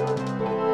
Música